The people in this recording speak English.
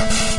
you